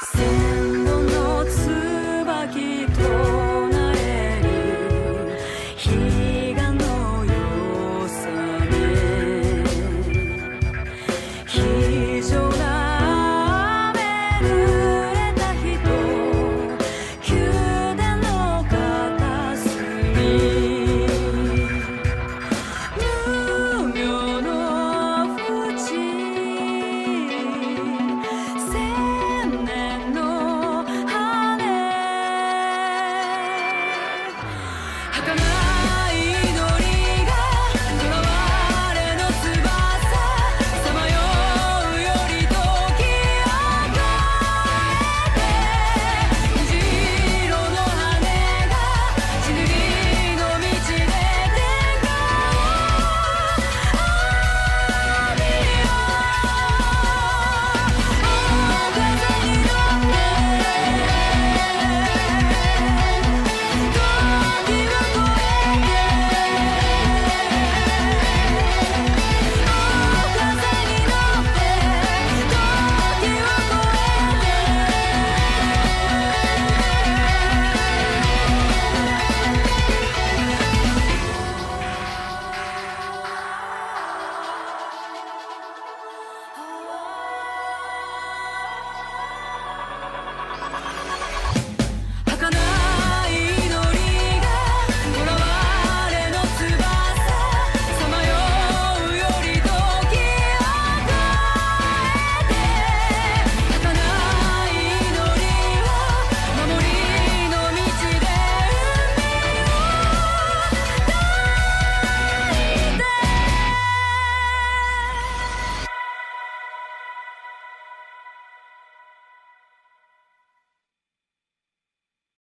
Sim.